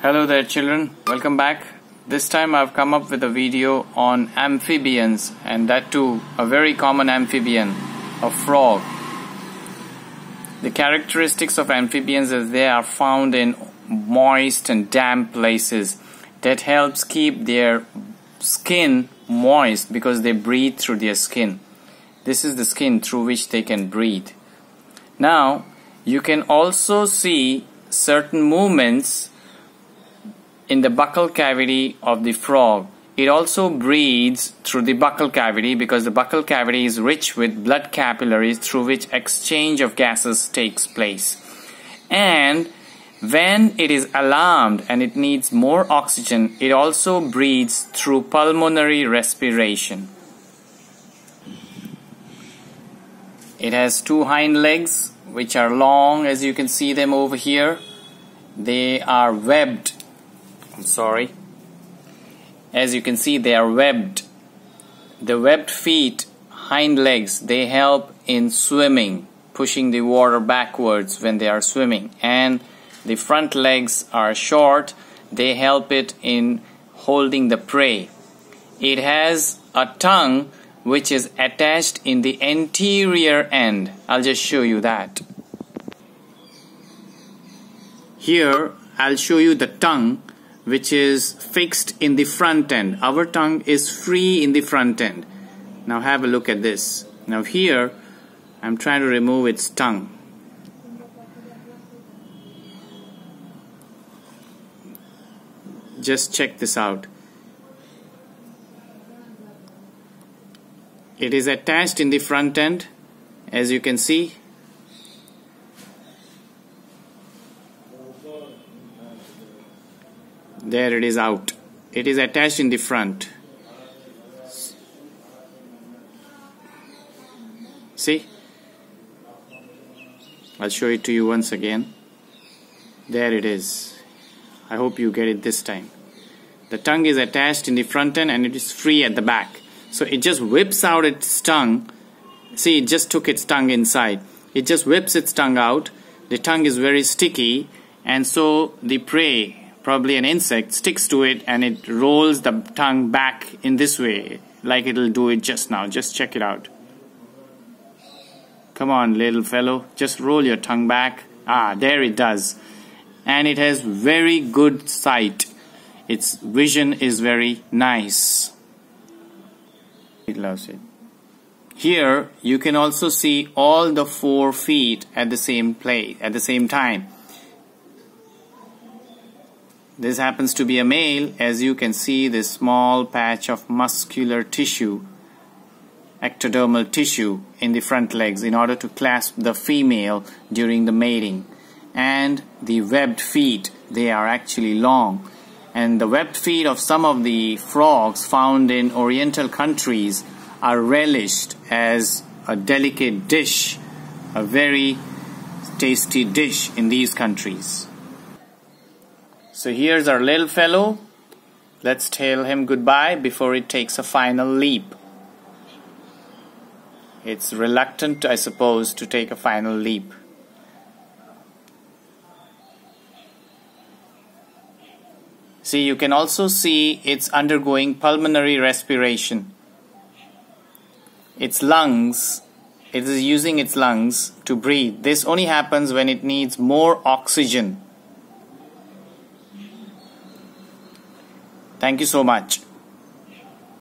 Hello there children, welcome back. This time I've come up with a video on amphibians and that too a very common amphibian, a frog. The characteristics of amphibians is they are found in moist and damp places that helps keep their skin moist because they breathe through their skin. This is the skin through which they can breathe. Now you can also see certain movements in the buccal cavity of the frog. It also breathes through the buccal cavity because the buccal cavity is rich with blood capillaries through which exchange of gases takes place. And when it is alarmed and it needs more oxygen, it also breathes through pulmonary respiration. It has two hind legs which are long as you can see them over here. They are webbed I'm sorry. As you can see they are webbed. The webbed feet hind legs they help in swimming pushing the water backwards when they are swimming. And the front legs are short. They help it in holding the prey. It has a tongue which is attached in the anterior end. I'll just show you that. Here I'll show you the tongue which is fixed in the front end. Our tongue is free in the front end. Now have a look at this. Now here I'm trying to remove its tongue. Just check this out. It is attached in the front end as you can see there it is out. It is attached in the front. See? I'll show it to you once again. There it is. I hope you get it this time. The tongue is attached in the front end and it is free at the back. So it just whips out its tongue. See it just took its tongue inside. It just whips its tongue out. The tongue is very sticky. And so the prey probably an insect, sticks to it and it rolls the tongue back in this way, like it'll do it just now. Just check it out. Come on, little fellow, just roll your tongue back. Ah, there it does. And it has very good sight. Its vision is very nice. It loves it. Here, you can also see all the four feet at the same place, at the same time. This happens to be a male as you can see this small patch of muscular tissue ectodermal tissue in the front legs in order to clasp the female during the mating. And the webbed feet they are actually long. And the webbed feet of some of the frogs found in oriental countries are relished as a delicate dish a very tasty dish in these countries so here's our little fellow. Let's tell him goodbye before it takes a final leap. It's reluctant, I suppose, to take a final leap. See, you can also see it's undergoing pulmonary respiration. Its lungs, it is using its lungs to breathe. This only happens when it needs more oxygen Thank you so much.